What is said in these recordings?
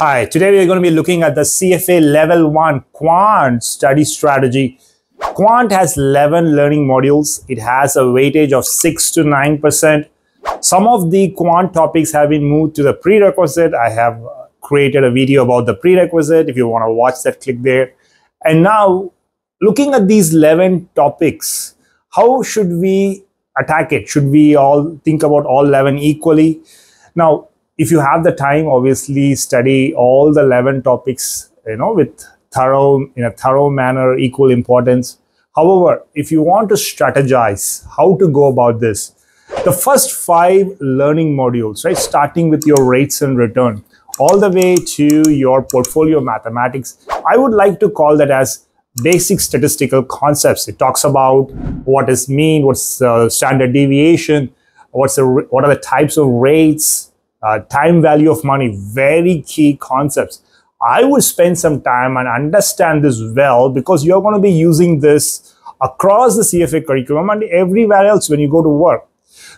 Hi, today we are going to be looking at the CFA Level 1 Quant study strategy. Quant has 11 learning modules. It has a weightage of 6 to 9%. Some of the quant topics have been moved to the prerequisite. I have created a video about the prerequisite. If you want to watch that, click there. And now, looking at these 11 topics, how should we attack it? Should we all think about all 11 equally? Now, if you have the time, obviously study all the 11 topics, you know, with thorough, in a thorough manner, equal importance. However, if you want to strategize how to go about this, the first five learning modules, right, starting with your rates and return, all the way to your portfolio mathematics, I would like to call that as basic statistical concepts. It talks about what is mean, what's standard deviation, what's the, what are the types of rates, uh, time value of money, very key concepts. I would spend some time and understand this well because you're going to be using this across the CFA curriculum and everywhere else when you go to work.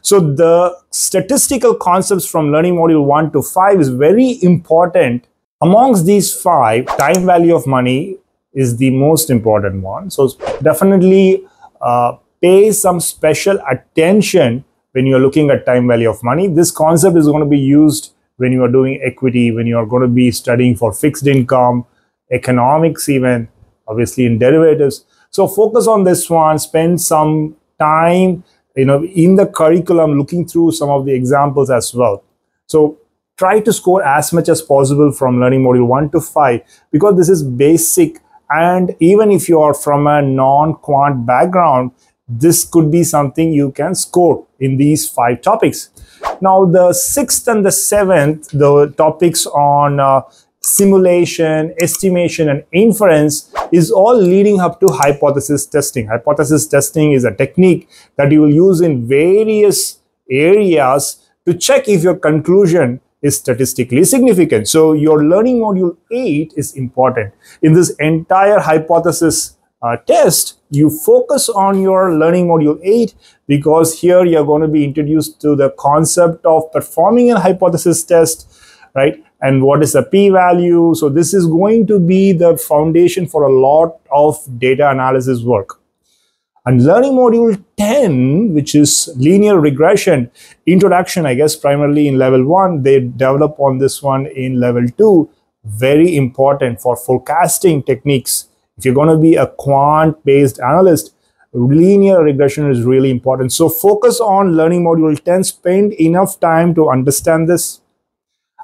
So the statistical concepts from learning module 1 to 5 is very important. Amongst these five, time value of money is the most important one. So definitely uh, pay some special attention when you're looking at time value of money. This concept is going to be used when you are doing equity, when you are going to be studying for fixed income, economics even, obviously in derivatives. So focus on this one, spend some time you know, in the curriculum looking through some of the examples as well. So try to score as much as possible from learning module 1 to 5 because this is basic and even if you are from a non-quant background, this could be something you can score in these five topics. Now, the sixth and the seventh, the topics on uh, simulation, estimation, and inference is all leading up to hypothesis testing. Hypothesis testing is a technique that you will use in various areas to check if your conclusion is statistically significant. So your learning module 8 is important. In this entire hypothesis uh, test, you focus on your learning module 8 because here you're going to be introduced to the concept of performing a hypothesis test, right? And what is the p-value? So this is going to be the foundation for a lot of data analysis work. And learning module 10, which is linear regression, introduction, I guess, primarily in level 1, they develop on this one in level 2, very important for forecasting techniques if you're going to be a quant based analyst, linear regression is really important. So focus on learning module 10, spend enough time to understand this.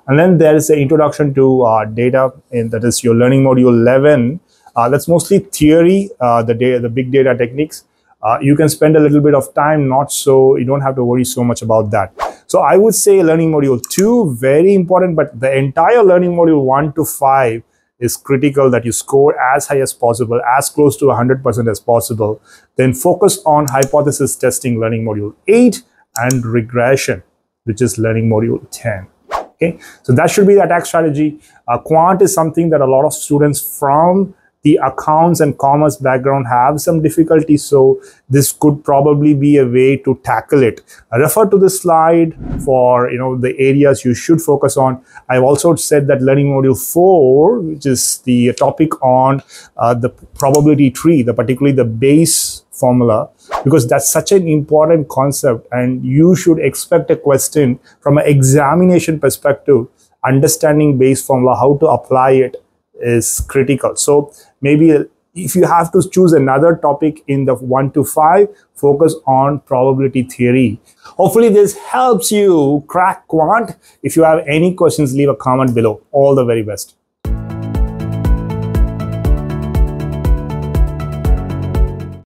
And then there is the introduction to uh, data, and that is your learning module 11. Uh, that's mostly theory, uh, the, data, the big data techniques. Uh, you can spend a little bit of time, not so, you don't have to worry so much about that. So I would say learning module 2, very important, but the entire learning module 1 to 5 is critical that you score as high as possible, as close to 100% as possible. Then focus on hypothesis testing learning module 8 and regression, which is learning module 10. Okay, so that should be the attack strategy. Uh, quant is something that a lot of students from the accounts and commerce background have some difficulty. So this could probably be a way to tackle it. I refer to this slide for you know the areas you should focus on. I've also said that learning module four, which is the topic on uh, the probability tree, the particularly the Bayes formula because that's such an important concept and you should expect a question from an examination perspective understanding Bayes formula how to apply it is critical. So maybe uh, if you have to choose another topic in the 1 to 5, focus on probability theory. Hopefully this helps you crack quant. If you have any questions, leave a comment below. All the very best.